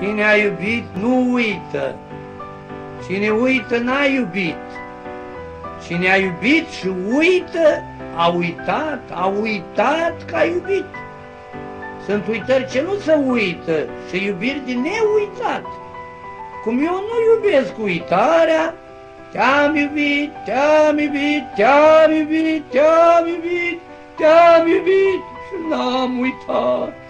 Cine a iubit nu uită. Cine uită n-a iubit. Cine a iubit și uită, a uitat, a uitat că a iubit. Sunt uitări ce nu se uită și iubiri de neuitat. Cum eu nu iubesc uitarea, te-am iubit, te-am iubit, te-am iubit, te-am iubit, te-am iubit și n-am uitat.